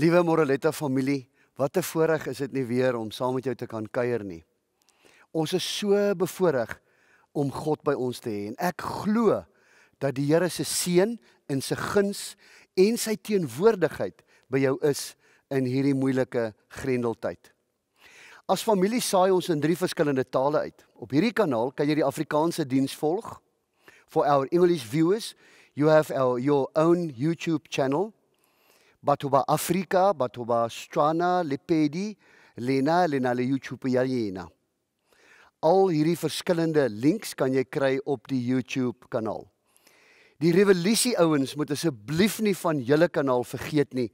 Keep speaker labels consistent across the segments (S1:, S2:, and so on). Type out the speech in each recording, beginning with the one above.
S1: Liewe Moreletta familie, wat 'n voorreg is dit nie weer om saam met jou te kan kuier nie. Ons is so bevoorreg om God by ons te hê en ek glo dat die Here se seën en sy guns en sy teenwoordigheid by jou is in hierdie moeilike grendeltyd. As familie saai ons in drie verskillende tale uit. Op hierdie kanaal kan jy die Afrikaanse diens volg. For our English viewers, you have our, your own YouTube channel batho ba Afrika, batho ba Setswana, Lepedi, Lena, Lena le YouTube ya yena. Al hierdie verskillende links kan jy kry op die YouTube kanaal. Die revolusie ouens moet asseblief nie van julle kanaal vergeet nie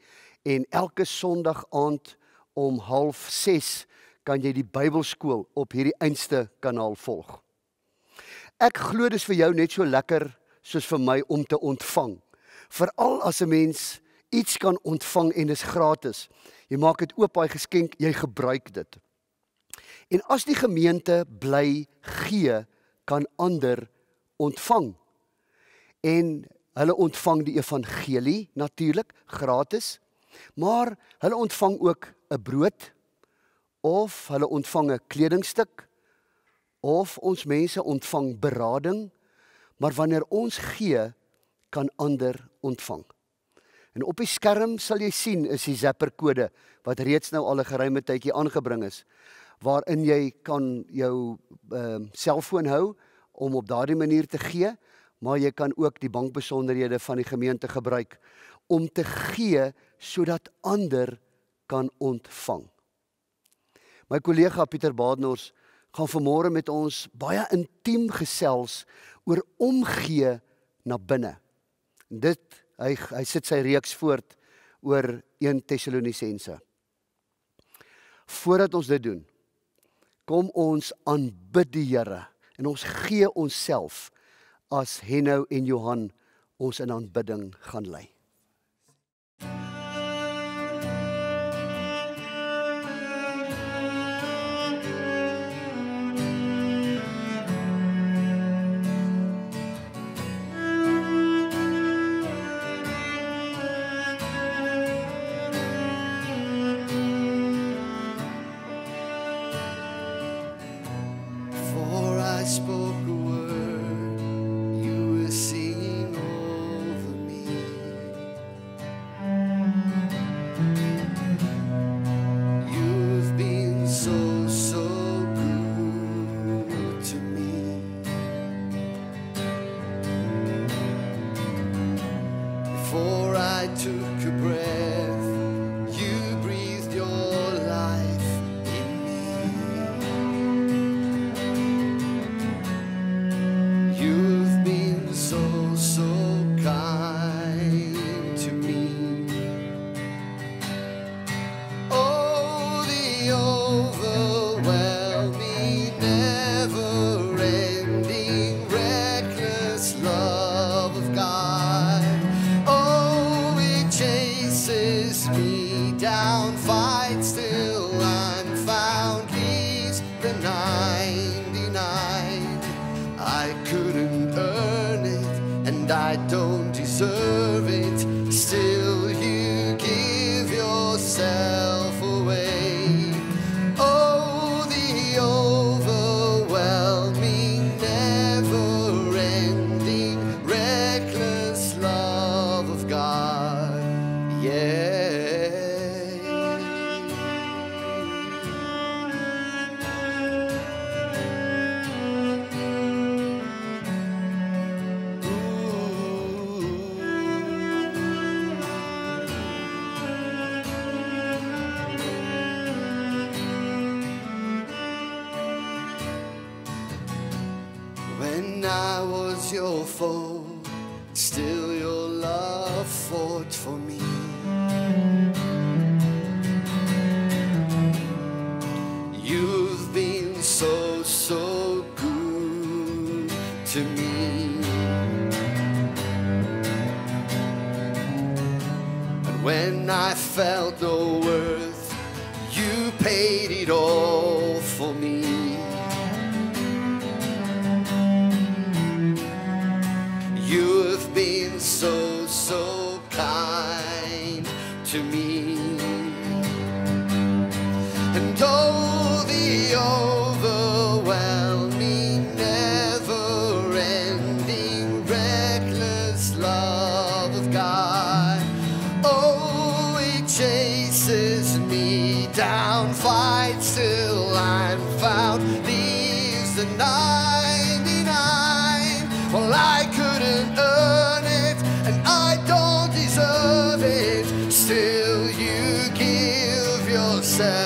S1: en elke Sondag aand om 06:30 kan jy die Bybelskool op hierdie einste kanaal volg. Ek glo dis vir jou net so lekker soos vir my om te ontvang. Veral as 'n mens iets kan ontvang en is gratis. Jy maak dit oop daai geskenk, jy gebruik dit. En as die gemeente bly gee, kan ander ontvang. En hulle ontvang die evangelie natuurlik gratis. Maar hulle ontvang ook 'n brood of hulle ontvang 'n kledingstuk of ons mense ontvang berading. Maar wanneer ons gee, kan ander ontvang. En op die skerm sal jy sien is die Zapper kode wat reeds nou al 'n geruime tydjie aangebring is waarin jy kan jou ehm uh, selfoon hou om op daardie manier te gee, maar jy kan ook die bankbesonderhede van die gemeente gebruik om te gee sodat ander kan ontvang. My kollega Pieter Badenhorst gaan vanmôre met ons baie intiem gesels oor omgee na binne. Dit Hy hy sit sy reeks voort oor 1 Tessalonisense. Voordat ons dit doen, kom ons aanbid die Here en ons gee onsself as Henno en Johan ons in aanbidding gaan lei.
S2: I was your foe, still your love fought for me. You've been so, so good to me. And when I felt the said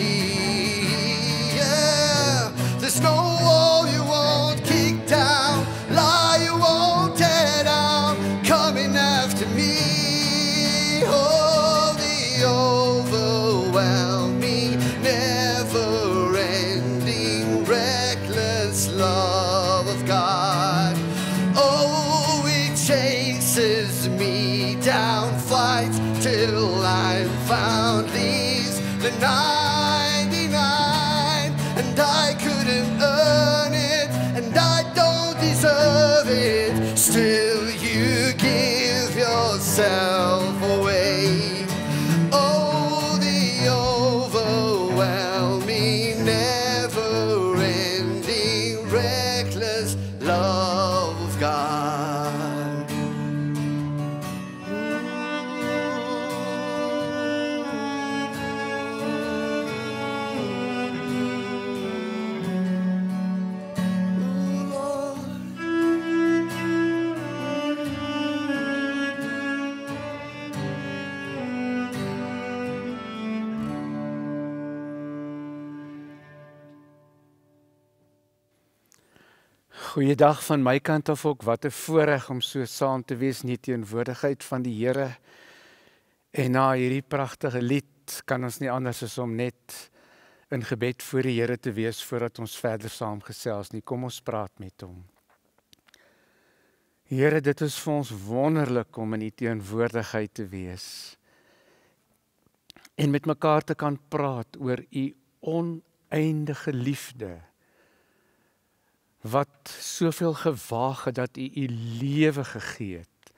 S3: Goeiedag van my kant af ook. Wat 'n voorreg om so saam te wees in die teenwoordigheid van die Here. En na hierdie pragtige lied kan ons nie anders as om net in gebed voor die Here te wees voordat ons verder saamgesels nie. Kom ons praat met hom. Here, dit is vir ons wonderlik om in u teenwoordigheid te wees. En met mekaar te kan praat oor u oneindige liefde wat soveel gewaag het dat u u lewe gegee het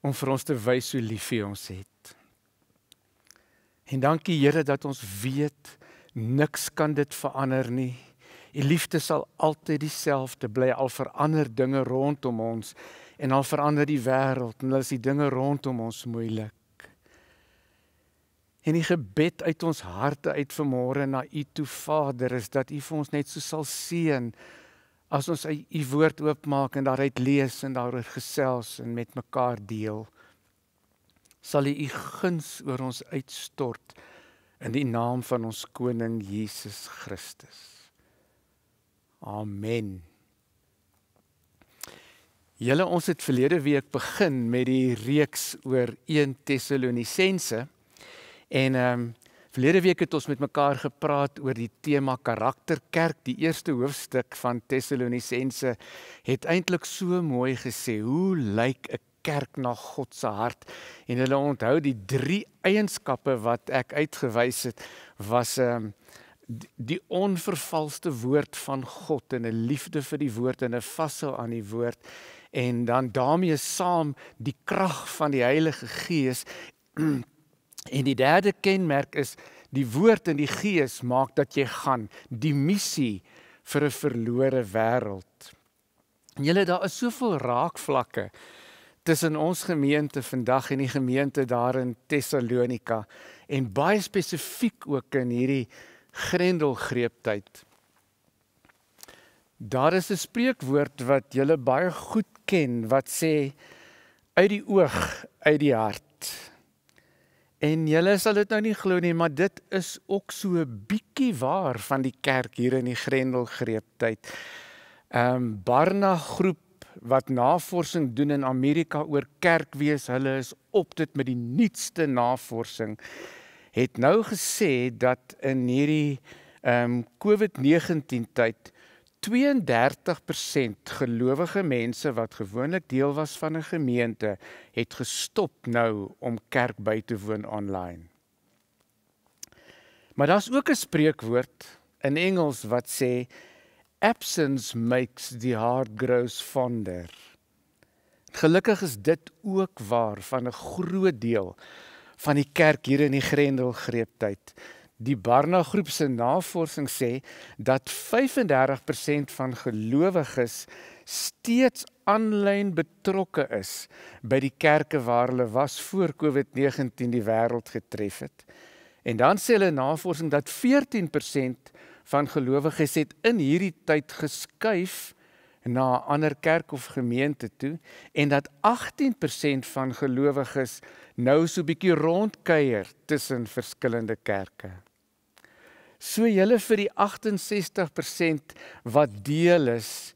S3: om vir ons te wys hoe lief u ons het. En dankie Here dat ons weet niks kan dit verander nie. U liefde sal altyd dieselfde bly al verander dinge rondom ons en al verander die wêreld en al is die dinge rondom ons moeilik. En die gebed uit ons harte uit vanmôre na U toe Vader is dat U vir ons net so sal seën as ons U woord oopmaak en daaruit lees en daaroor gesels en met mekaar deel. Sal U guns oor ons uitstort in die naam van ons koning Jesus Christus. Amen. Julle ons het verlede week begin met die reeks oor 1 Tessalonisense en ehm um, verlede week het ons met mekaar gepraat oor die tema karakterkerk. Die eerste hoofstuk van Tessalonisense het eintlik so mooi gesê, hoe lyk 'n kerk na God se hart? En hulle onthou die drie eienskappe wat ek uitgewys het was ehm um, die onvervalste woord van God en 'n liefde vir die woord en 'n vashou aan die woord en dan daarmee saam die krag van die Heilige Gees en die derde kenmerk is die woord en die gees maak dat jy gaan die missie vir 'n verlore wêreld. Julle daar is soveel raakvlakke tussen ons gemeente vandag en die gemeente daar in Tessalonika en baie spesifiek ook in hierdie grendelgreeptyd. Daar is 'n spreekwoord wat julle baie goed ken wat sê uit die oog uit die hart. En julle sal dit nou nie glo nie, maar dit is ook so 'n bietjie waar van die kerk hier in die grendelgreeptyd. Ehm um, Barna groep wat navorsing doen in Amerika oor kerkwees, hulle is op dit met die nuutste navorsing het nou gesê dat in hierdie ehm um, COVID-19 tyd 32% gelowige mense wat gewoonlik deel was van 'n gemeente het gestop nou om kerk by te woon online. Maar daar's ook 'n spreekwoord in Engels wat sê absence makes the heart grows fonder. Gelukkig is dit ook waar van 'n groot deel van die kerk hier in die Grendelgreeptyd. Die Barna groep se navorsing sê dat 35% van gelowiges steeds aanlyn betrokke is by die kerke waar hulle was voor COVID-19 die wêreld getref het. En dan sê hulle navorsing dat 14% van gelowiges het in hierdie tyd geskuif na 'n ander kerk of gemeente toe en dat 18% van gelowiges nou so 'n bietjie rondkuier tussen verskillende kerke. So julle vir die 68% wat deel is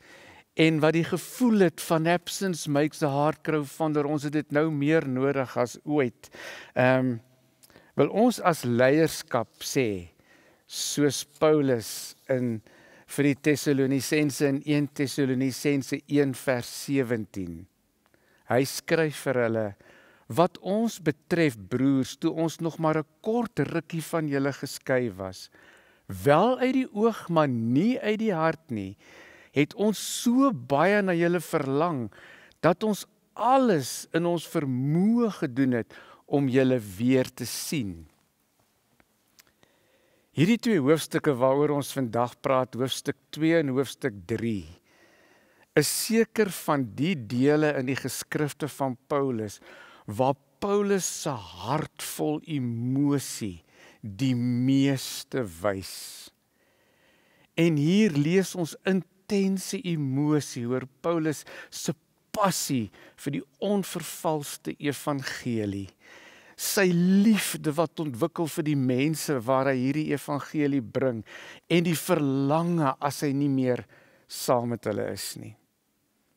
S3: en wat die gevoel het van absence makes the heart grow fonder ons het dit nou meer nodig as ooit. Ehm um, wil ons as leierskap sê soos Paulus in vir die Tessalonisense in 1 Tessalonisense 1 vers 17. Hy skryf vir hulle wat ons betref broers toe ons nog maar 'n kort rukkie van julle geskei was wel uit die oog maar nie uit die hart nie het ons so baie na julle verlang dat ons alles in ons vermoë gedoen het om julle weer te sien. Hierdie twee hoofstukke waaroor ons vandag praat, hoofstuk 2 en hoofstuk 3, is seker van die dele in die geskrifte van Paulus waar Paulus se hart vol emosie die meeste wys. En hier lees ons intense emosie oor Paulus se passie vir die onvervalste evangelie sy liefde wat ontwikkel vir die mense waar hy hierdie evangelie bring en die verlange as hy nie meer saam met hulle is nie.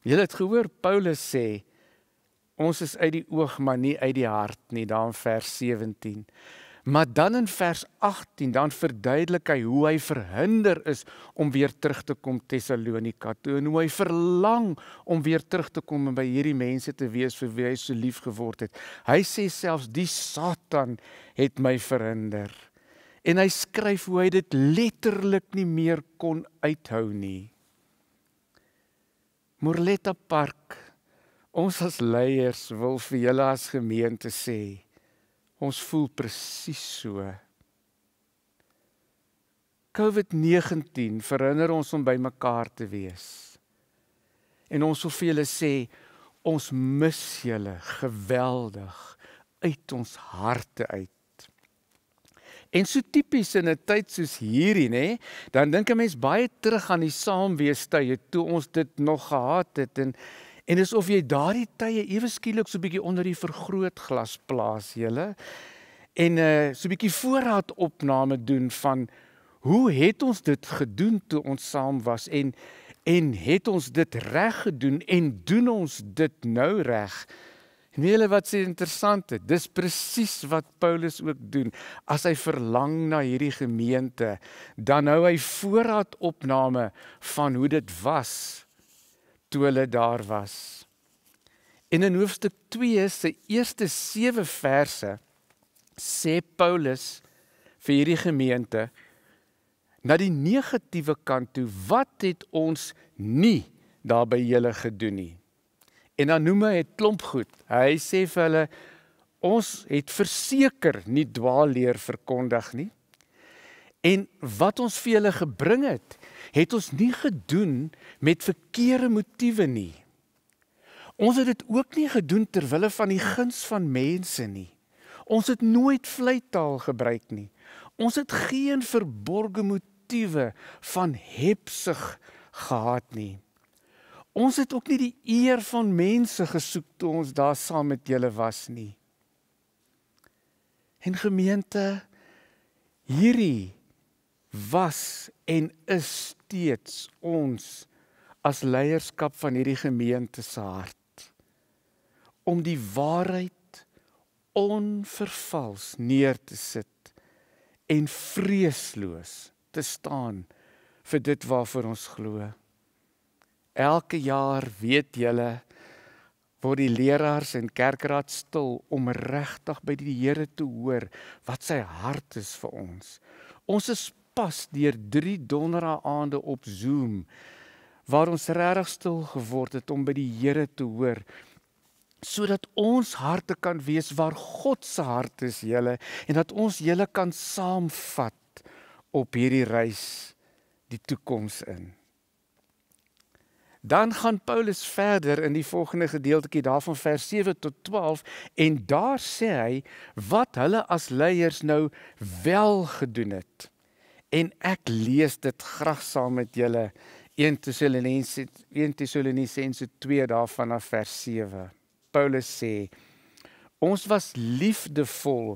S3: Jy het gehoor Paulus sê ons is uit die oog maar nie uit die hart nie daar in vers 17. Maar dan in vers 18 dan verduidelik hy hoe hy verhinder is om weer terug te kom Tessalonika toe en hoe hy verlang om weer terug te kom en by hierdie mense te wees vir wie hy so lief geword het. Hy sê selfs die Satan het my verhinder. En hy skryf hoe hy dit letterlik nie meer kon uithou nie. Morletta Park. Ons as leiers wil vir julle as gemeente sê Ons voel presies so. COVID-19 verhinder ons om by mekaar te wees. En ons wil vir julle sê ons mis julle geweldig uit ons harte uit. En so tipies in 'n tyd soos hierdie, nê, dan dink 'n mens baie terug aan die saamwees tye toe ons dit nog gehad het en En dis of jy daardie tye ewe skielik so bietjie onder die vergrootglas plaas, julle. En uh so bietjie voorraad opname doen van hoe het ons dit gedoen toe ons saam was en en het ons dit reg gedoen en doen ons dit nou reg? En julle wat sê interessant, dis presies wat Paulus ook doen. As hy verlang na hierdie gemeente, dan hou hy voorraad opname van hoe dit was toe hulle daar was. En in hoofstuk 2 se eerste 7 verse sê Paulus vir hierdie gemeente na die negatiewe kant toe. Wat het ons nie daar by julle gedoen nie? En dan noem hy 'n klomp goed. Hy sê vir hulle ons het verseker nie dwaalleer verkondig nie. En wat ons vir julle gebring het, het ons nie gedoen met verkeerde motiewe nie. Ons het dit ook nie gedoen ter wille van die guns van mense nie. Ons het nooit vleitaal gebruik nie. Ons het geen verborgde motiewe van hebsug gehad nie. Ons het ook nie die eer van mense gesoek toe ons daar saam met julle was nie. En gemeente hierdie was en is steeds ons as leierskap van hierdie gemeente se hart om die waarheid onvervals neer te sit en vreesloos te staan vir dit waarvoor ons glo. Elke jaar weet julle word die leraars en kerkraad stil om regtig by die Here te hoor wat sy hart is vir ons. Ons is pas deur 3 donderdae aande op Zoom waar ons regtig stil geword het om by die Here te hoor sodat ons harte kan wees waar God se hart is julle en dat ons julle kan saamvat op hierdie reis die toekoms in. Dan gaan Paulus verder in die volgende gedeeltjie daarvan vers 7 tot 12 en daar sê hy wat hulle as leiers nou wel gedoen het. En ek lees dit graag saam met julle 1 Tessalonisense 1 Tessalonisense 2 daarvan af vers 7. Paulus sê ons was liefdevol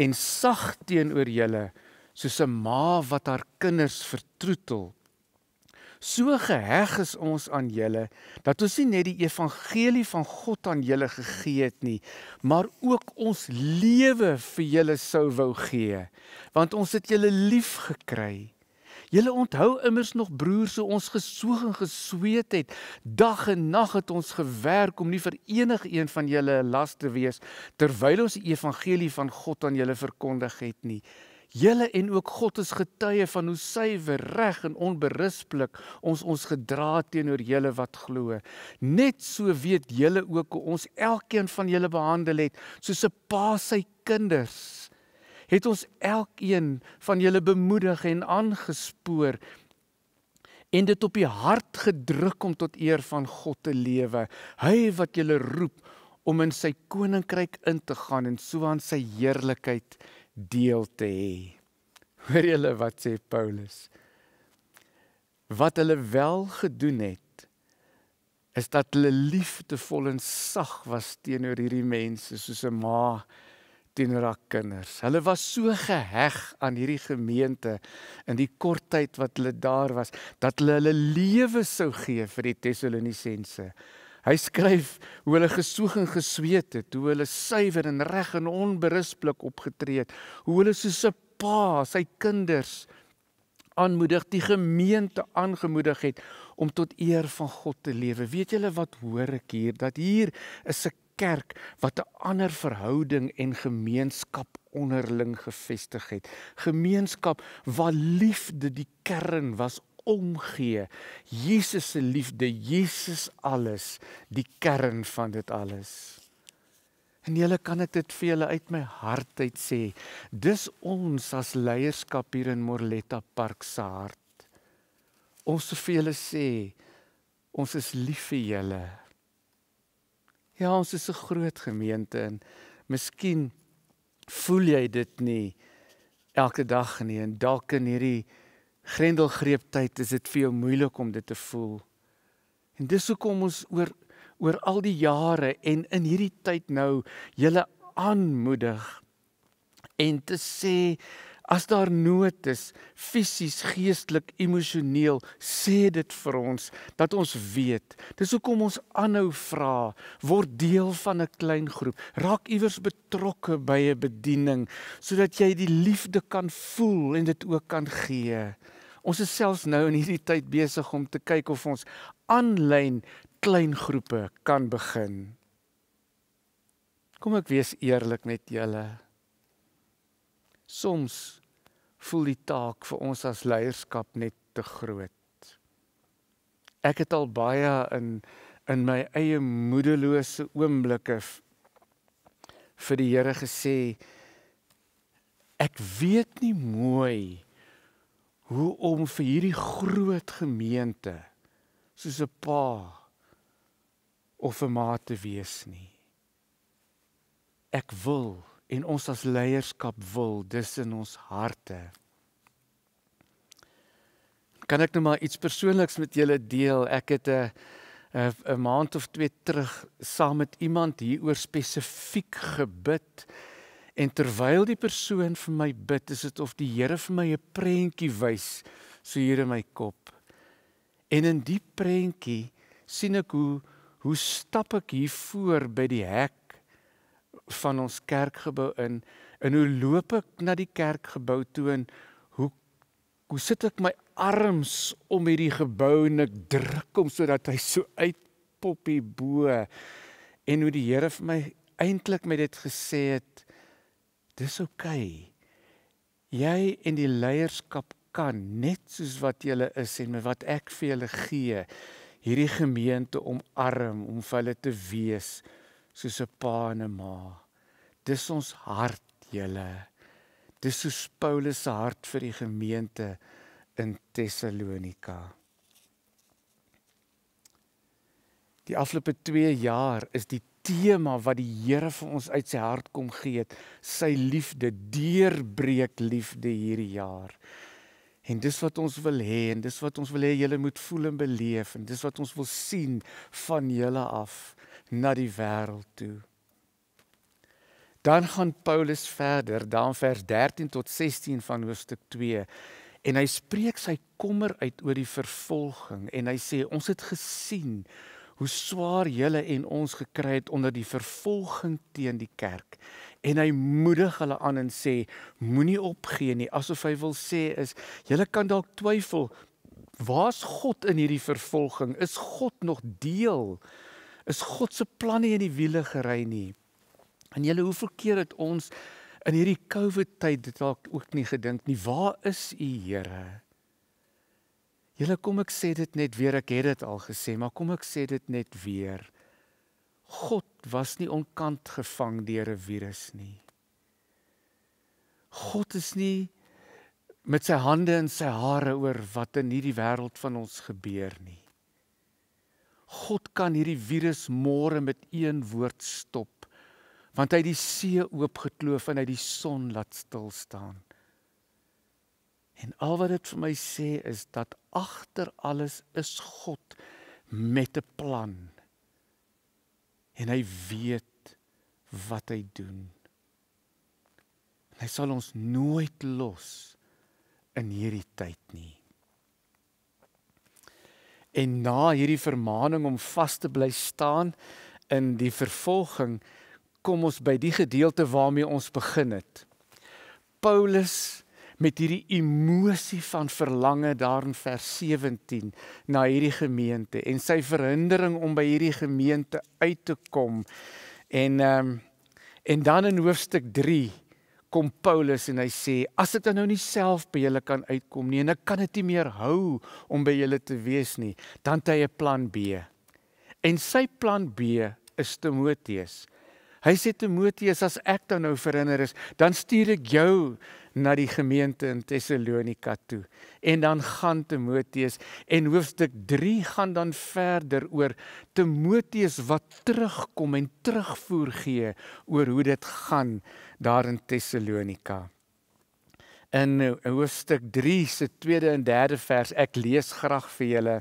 S3: en sag teenoor julle soos 'n ma wat haar kinders vertroetel So geheg is ons aan julle dat ons nie net die evangelie van God aan julle gegee het nie, maar ook ons lewe vir julle sou wou gee, want ons het julle lief gekry. Julle onthou immers nog broers, so ons gesoog en gesweet het. Dag en nag het ons gewerk om nie vir enige een van julle 'n las te wees terwyl ons die evangelie van God aan julle verkondig het nie. Julle en ook God is getuie van hoe suiwer, reg en onberispelik ons ons gedra teenoor julle wat glo. Net so weet julle ook hoe ons elkeen van julle behandel het soos 'n pa sy kinders. Het ons elkeen van julle bemoedig en aangespoor en dit op die hart gedruk om tot eer van God te lewe. Hy wat julle roep om in sy koninkryk in te gaan en so aan sy heerlikheid deel te hê. Hoor julle wat sê Paulus? Wat hulle wel gedoen het is dat hulle liefdevol en sag was teenoor hierdie mense soos 'n ma teenoor haar kinders. Hulle was so geheg aan hierdie gemeente in die kort tyd wat hulle daar was dat hulle hulle lewe sou gee vir die Tessalonisense. Hy skryf hoe hulle gesoeg en gesweet het, hoe hulle suiwer en reg en onberispelik opgetree het, hoe hulle soos 'n pa sy kinders aanmoedig, die gemeente aangemoedig het om tot eer van God te lewe. Weet julle wat hoor ek hier dat hier is 'n kerk wat 'n ander verhouding en gemeenskap onderling gevestig het. Gemeenskap waar liefde die kern was omgee. Jesus se liefde, Jesus alles, die kern van dit alles. En julle kan ek dit vir julle uit my hart uit sê. Dis ons as leierskap hier in Morletta Park se hart. Ons wil vir julle sê ons is lief vir julle. Ja, ons is 'n groot gemeente en miskien voel jy dit nie elke dag nie en dalk in hierdie grendelgreeptyd is dit vir jou moeilik om dit te voel. En dis hoekom ons oor oor al die jare en in hierdie tyd nou julle aanmoedig en te sê As daar nood is, fisies, geestelik, emosioneel, sê dit vir ons dat ons weet. Dis hoekom ons aanhou vra, word deel van 'n klein groep, raak iewers betrokke by 'n bediening sodat jy die liefde kan voel en dit ook kan gee. Ons is selfs nou in hierdie tyd besig om te kyk of ons aanlyn klein groepe kan begin. Kom ek wees eerlik met julle. Soms voel die taak vir ons as leierskap net te groot. Ek het al baie in in my eie moedelose oomblikke vir die Here gesê ek weet nie mooi hoe om vir hierdie groot gemeente soos 'n pa of 'n ma te wees nie. Ek wil en ons as leierskap wil dis in ons harte. Kan ek nou maar iets persoonliks met julle deel? Ek het 'n 'n maand of twee terug saam met iemand hieroor spesifiek gebid. En terwyl die persoon vir my bid, is dit of die Here vir my 'n prentjie wys so hier in my kop. En in die prentjie sien ek hoe hoe stap ek hier voor by die hek van ons kerkgebou in en hoe loop ek na die kerkgebou toe en hoe hoe sit ek my arms om hierdie gebou en ek druk hom sodat hy so uitpop hier bo en hoe die Here vir my eintlik met dit gesê het dis oukei okay. jy en die leierskap kan net soos wat jy is en met wat ek vir julle gee hierdie gemeente omarm om vir hulle te wees soos 'n pa en 'n ma. Dis ons hart, julle. Dis soos Paulus se hart vir die gemeente in Tessalonika. Die afgelope 2 jaar is die tema wat die Here vir ons uit sy hart kom gee het, sy liefde, deurbreek liefde hierdie jaar. En dis wat ons wil hê en dis wat ons wil hê julle moet voel en beleef en dis wat ons wil sien van julle af na die wêreld toe. Dan gaan Paulus verder, dan vers 13 tot 16 van hoofstuk 2 en hy spreek sy kommer uit oor die vervolging en hy sê ons het gesien hoe swaar julle en ons gekry het onder die vervolging teen die kerk. En hy moedig hulle aan en sê moenie opgee nie asof hy wil sê is julle kan dalk twyfel waar's God in hierdie vervolging? Is God nog deel? Is God se planne in die wiele gery nie? En julle hoeveel keer het ons in hierdie COVID tyd dalk ook nie gedink nie waar is u Here? Julle kom ek sê dit net weer, ek het dit al gesê, maar kom ek sê dit net weer. God was nie onkant gevang deur 'n virus nie. God is nie met sy hande in sy hare oor wat in hierdie wêreld van ons gebeur nie. God kan hierdie virus môre met een woord stop, want hy het die see oopgekloof en hy die son laat stil staan. En al wat dit vir my sê is dat agter alles is God met 'n plan. En hy weet wat hy doen. Hy sal ons nooit los in hierdie tyd nie. En na hierdie vermaning om vas te bly staan in die vervolging, kom ons by die gedeelte waarmee ons begin het. Paulus met hierdie emosie van verlange daar in vers 17 na hierdie gemeente en sy verhindering om by hierdie gemeente uit te kom. En ehm um, en dan in hoofstuk 3 kom Paulus en hy sê as ek nou nie self by julle kan uitkom nie en ek kan dit nie meer hou om by julle te wees nie, dan het hy 'n plan B. En sy plan B is Timoteus. Hy sê Timoteus as ek dan nou verhinder is, dan stuur ek jou na die gemeente in Tessalonika toe. En dan gaan Timoteus en hoofstuk 3 gaan dan verder oor Timoteus wat terugkom en terugvoer gee oor hoe dit gaan daar in Tessalonika. In hoofstuk 3 se tweede en derde vers ek lees graag vir julle.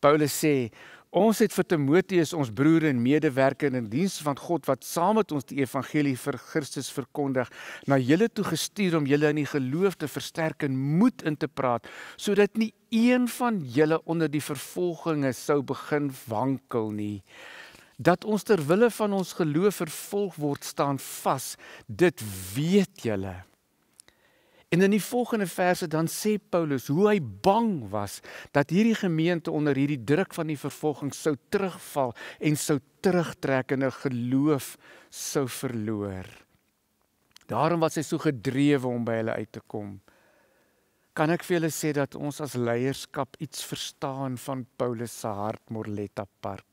S3: Paulus sê Ons het vir Timoteus ons broer en medewerker in diens van God wat saam met ons die evangelie vir Christus verkondig, na julle toe gestuur om julle in die geloof te versterk en moed in te praat, sodat nie een van julle onder die vervolginge sou begin wankel nie. Dat ons ter wille van ons geloof vervolg word, staan vas. Dit weet julle. En in die volgende verse dan sê Paulus hoe hy bang was dat hierdie gemeente onder hierdie druk van die vervolging sou terugval en sou terugtrek en 'n geloof sou verloor. Daarom was hy so gedrewe om by hulle uit te kom. kan ek vir julle sê dat ons as leierskap iets verstaan van Paulus se hart Morletta Park.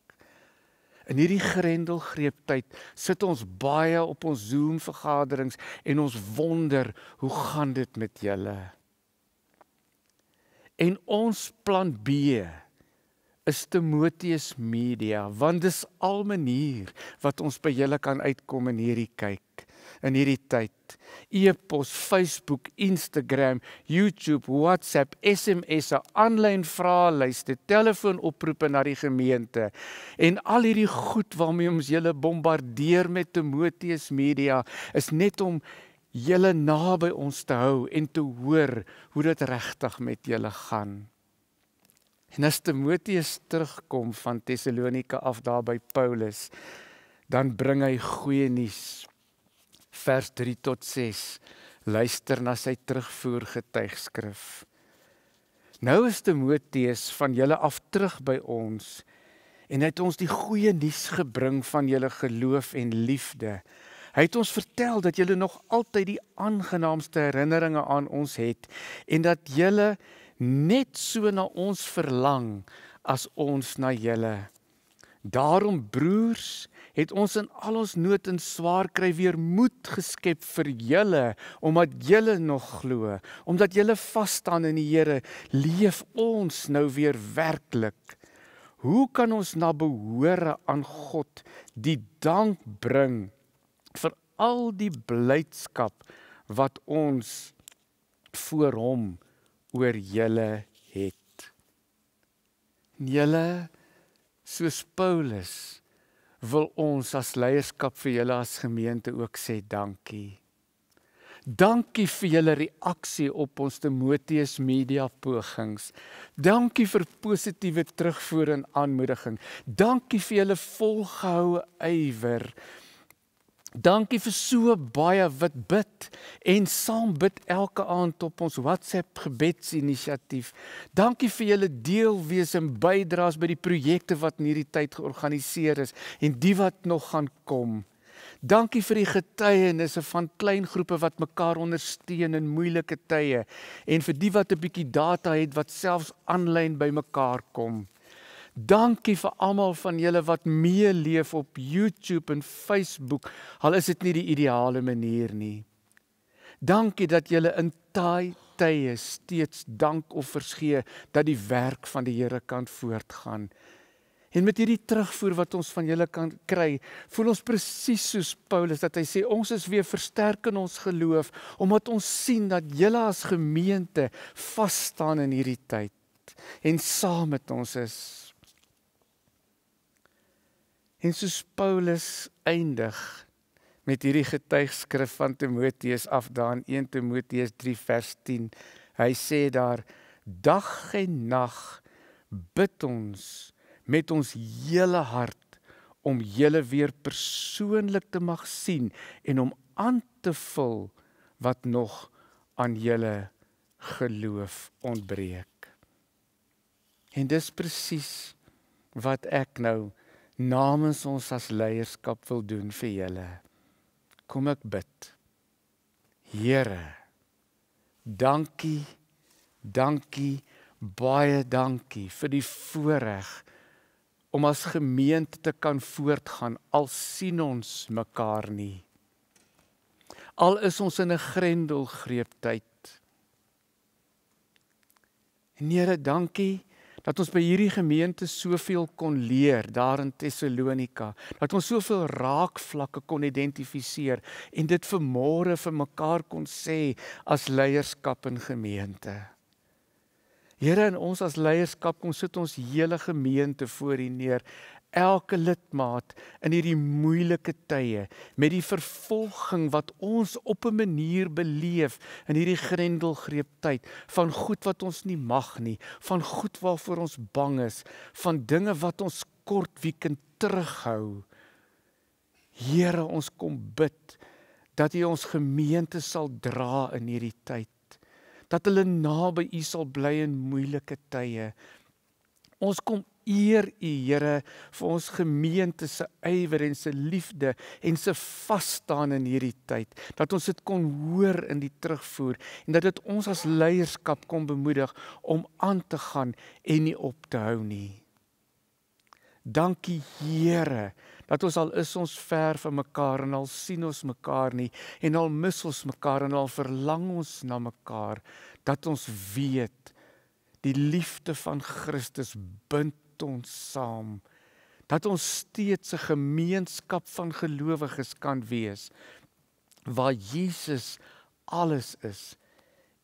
S3: In hierdie grendelgreeptyd sit ons baie op ons Zoom vergaderings en ons wonder, hoe gaan dit met julle? En ons plan B is Timoteus Media, want dis al manier wat ons by julle kan uitkom in hierdie kyk in hierdie tyd. E-pos, Facebook, Instagram, YouTube, WhatsApp, SMS, aanlyn vraelyste, telefoonoproepe na die gemeente en al hierdie goed waarmee ons julle bombardeer met Timoteus Media is net om julle naby ons te hou en te hoor hoe dit regtig met julle gaan. En as Timoteus terugkom van Tessalonika af daar by Paulus, dan bring hy goeie nuus vers 3 tot 6. Luister na sy terugvoer getuigskrif. Nou is Timoteus van julle af terug by ons en hy het ons die goeie nuus gebring van julle geloof en liefde. Hy het ons vertel dat julle nog altyd die aangenaamste herinneringe aan ons het en dat julle net so na ons verlang as ons na julle. Daarom broers, het ons in al ons nood en swaar kry weer moed geskep vir julle omdat julle nog glo, omdat julle vas staan in die Here, leef ons nou weer werklik. Hoe kan ons na behore aan God die dank bring vir al die blydskap wat ons voor hom oor julle het? Julle soos Paulus wil ons as leierskap vir julle as gemeente ook sê dankie. Dankie vir julle reaksie op ons Timoteus media pogings. Dankie vir positiewe terugvoer en aanmoediging. Dankie vir julle volgehoue ywer. Dankie vir so baie wat bid en saam bid elke aand op ons WhatsApp gebedsinisiatief. Dankie vir julle deelwees en bydraes by die projekte wat in hierdie tyd georganiseer is en die wat nog gaan kom. Dankie vir die getuienisse van klein groepe wat mekaar ondersteun in moeilike tye en vir die wat 'n bietjie data het wat selfs aanlyn by mekaar kom. Dankie vir almal van julle wat meeleef op YouTube en Facebook. Al is dit nie die ideale manier nie. Dankie dat julle in taai tye steeds dankoffers gee dat die werk van die Here kan voortgaan. En met hierdie terugvoer wat ons van julle kan kry, voel ons presies soos Paulus dat hy sê ons is weer versterk in ons geloof omdat ons sien dat julle as gemeente vas staan in hierdie tyd en saam met ons is. En soos Paulus eindig met hierdie getuigskrif van Timoteus af daar in 1 Timoteus 3 vers 10. Hy sê daar dag en nag bid ons met ons hele hart om julle weer persoonlik te mag sien en om aan te vul wat nog aan julle geloof ontbreek. En dis presies wat ek nou namens ons as leierskap wil doen vir julle. Kom ek bid. Here, dankie. Dankie. Baie dankie vir die voorreg om as gemeente te kan voortgaan al sien ons mekaar nie. Al is ons in 'n grendelgreeptyd. Here, dankie dat ons by hierdie gemeente soveel kon leer daar in Tessalonika, dat ons soveel raakvlakke kon identifiseer en dit vir môre vir mekaar kon sê as leierskap in gemeente. Here en ons as leierskap kom sit ons hele gemeente voor U neer elke lidmaat in hierdie moeilike tye met die vervolging wat ons op 'n manier beleef in hierdie grendelgreep tyd van goed wat ons nie mag nie, van goed waarvoor ons bang is, van dinge wat ons kort weekend terughou. Here, ons kom bid dat U ons gemeente sal dra in hierdie tyd. Dat hulle naby U sal bly in moeilike tye. Ons kom eer U Here vir ons gemeente se ywer en se liefde en se vas staan in hierdie tyd. Dat ons dit kon hoor in die terugvoer en dat dit ons as leierskap kon bemoedig om aan te gaan en nie op te hou nie. Dankie Here dat ons al is ons ver van mekaar en al sien ons mekaar nie en al mis ons mekaar en al verlang ons na mekaar dat ons weet die liefde van Christus bind ons saam dat ons steeds 'n gemeenskap van gelowiges kan wees waar Jesus alles is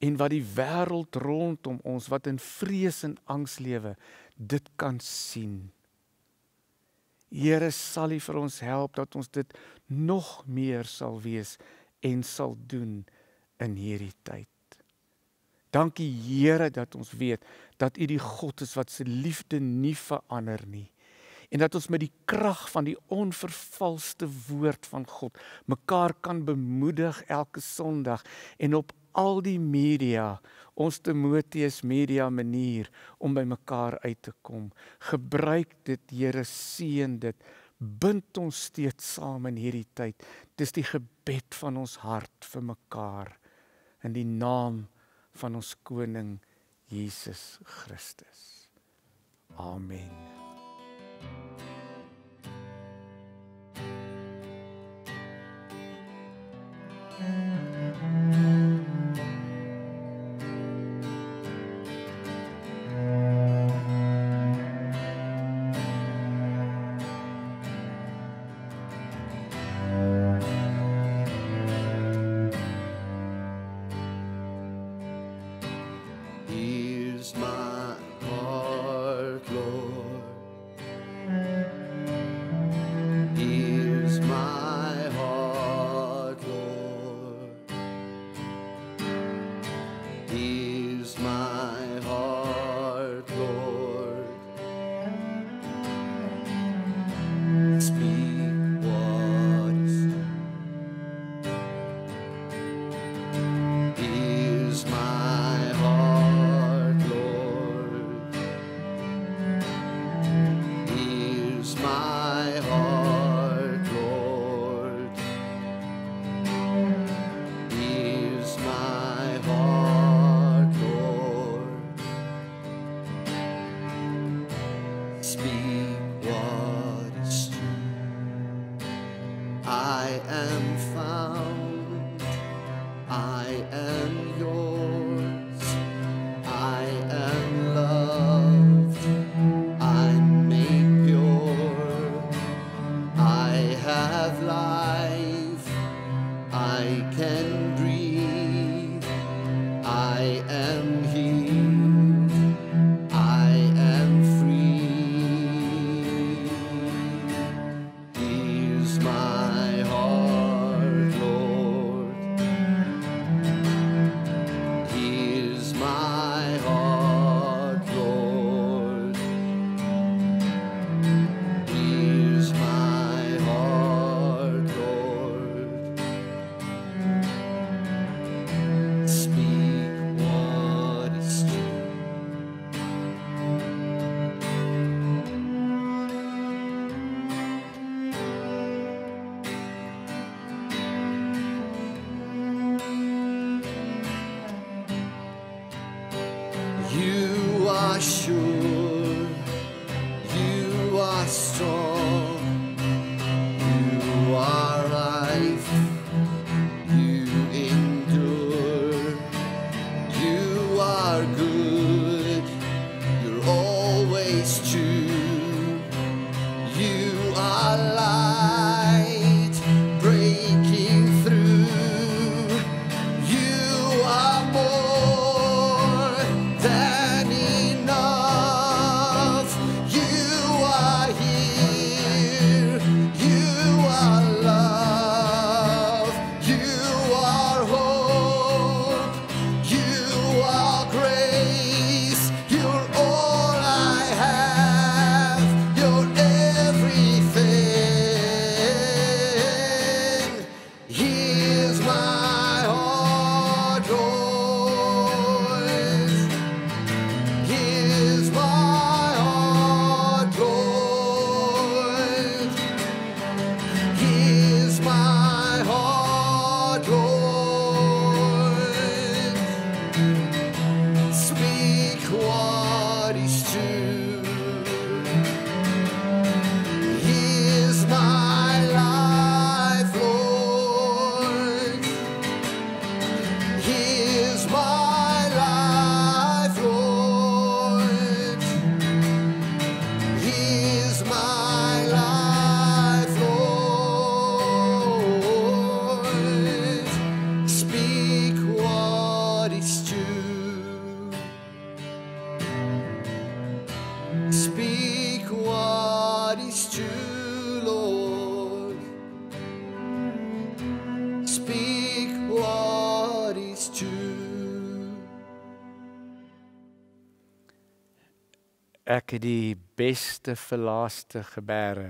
S3: en wat die wêreld rondom ons wat in vrees en angs lewe dit kan sien. Here sal U vir ons help dat ons dit nog meer sal wees en sal doen in hierdie tyd. Dankie Here dat ons weet dat U die God is wat se liefde nie verander nie en dat ons met die krag van die onvervalste woord van God mekaar kan bemoedig elke Sondag en op al die media ons Timoteus media manier om by mekaar uit te kom. Gebruik dit, Here, seën dit. Bind ons steeds saam in hierdie tyd. Dis die gebed van ons hart vir mekaar in die naam van ons koning Jesus Christus. Amen.
S2: Here's it's true.
S3: Ek het die beste verlaaste gebeere.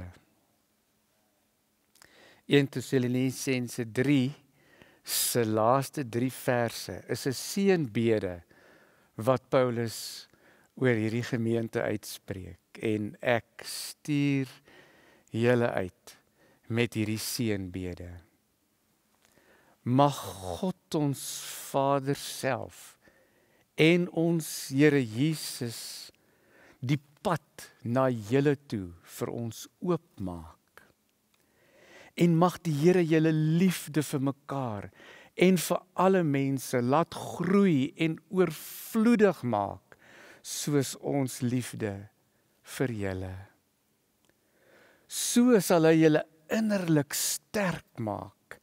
S3: 1 Tessalonisense 3 se laaste 3 verse is 'n seënbede wat Paulus oor hierdie gemeente uitspreek en ek stuur julle uit met hierdie seënbede. Mag God ons Vader self en ons Here Jesus die pad na julle toe vir ons oopmaak. En mag die Here julle liefde vir mekaar en vir alle mense laat groei en oorvloedig maak soos ons liefde vir julle. So sal hy julle innerlik sterk maak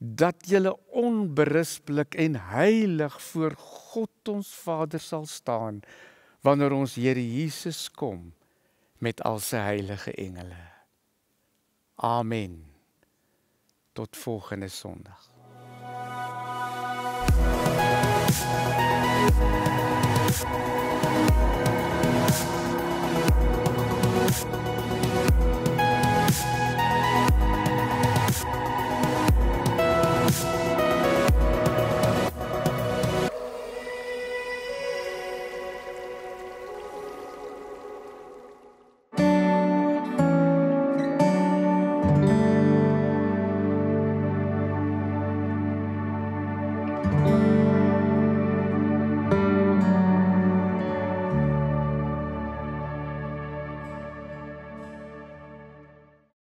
S3: dat julle onberispelik en heilig voor God ons Vader sal staan wanneer ons Here Jesus kom met al sy heilige engele. Amen. Tot volgende Sondag.